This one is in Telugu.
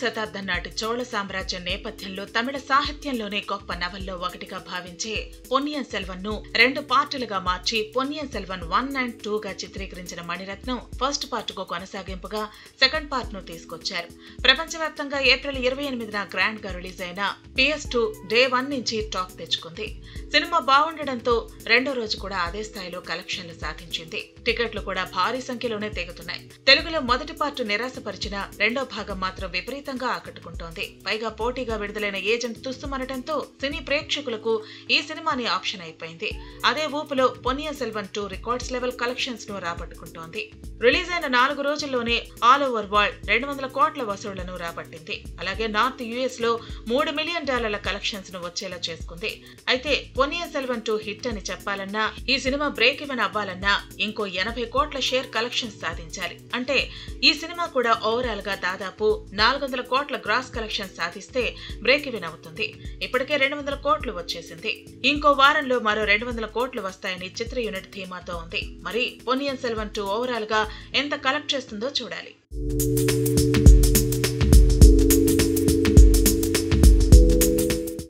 శతాబ్దం నాటి చోళ సామ్రాజ్యం నేపథ్యంలో తమిళ సాహిత్యంలోనే గొప్ప నవల్లో ఒకటిగా భావించే పొన్నియన్ సెల్వన్ను రెండు పార్టులుగా మార్చి Ponniyin Selvan one and two గా చిత్రీకరించిన మణిరత్నం ఫస్ట్ పార్ట్కు కొనసాగింపుగా సెకండ్ పార్ట్ను తీసుకొచ్చారు. ప్రపంచవ్యాప్తంగా ఏప్రిల్ ఇరవై ఎనిమిదిన గ్రాండ్గా రిలీజ్ అయిన పిఎస్ టూ డే వన్ నుంచి టాక్ తెచ్చుకుంది. సినిమా బాగుండడంతో రెండో రోజు కూడా అదే స్థాయిలో కలెక్షన్లు సాధించింది. టికెట్లు కూడా భారీ సంఖ్యలోనే తెగుతున్నాయి. తెలుగులో మొదటి పార్ట్ నిరాశపరిచిన రెండో భాగం మాత్రం విపరీతంగా ఆకట్టుకుంటోంది. పైగా పోటీగా విడుదలైన ఏజెంట్ తుస్తుమనటంతో సినీ ప్రేక్షకులకు ఈ సినిమాని ఆప్షన్ అయిపోయింది. అదే ఊపులో Ponniyin Selvan two records level కలెక్షన్స్ను రాబట్టుకుంటోంది. రిలీజ్ అయిన నాలుగు రోజుల్లోనే ఆల్ ఓవర్ వరల్డ్ రెండు వందల కోట్ల వసూళ్ళను రాబట్టింది. అలాగే నార్త్ యుఎస్లో మూడు మిలియన్ డాలర్ల కలెక్షన్స్ను వచ్చేలా చేసుకుంది. అయితే పొన్నియన్ సెల్వన్ టూ హిట్ అని చెప్పాలన్నా ఈ సినిమా బ్రేక్ ఈవెన్ అవ్వాలన్నా ఇంకో ఎనభై కోట్ల షేర్ కలెక్షన్స్ సాధించాలి. అంటే ఈ సినిమా కూడా ఓవరాల్గా దాదాపు నాలుగు వందల కోట్ల గ్రాస్ కలెక్షన్ సాధిస్తే బ్రేక్ ఈవెన్ అవుతుంది. ఇప్పటికే రెండు వందల కోట్లు వచ్చేసింది. ఇంకో వారంలో మరో రెండు వందల కోట్లు వస్తాయని చిత్ర యూనిట్ ధీమాతో ఉంది. మరి పొనియన్ సెల్వన్ టూ ఓవరాల్గా ఎంత కలెక్ట్ చేస్తుందో చూడాలి.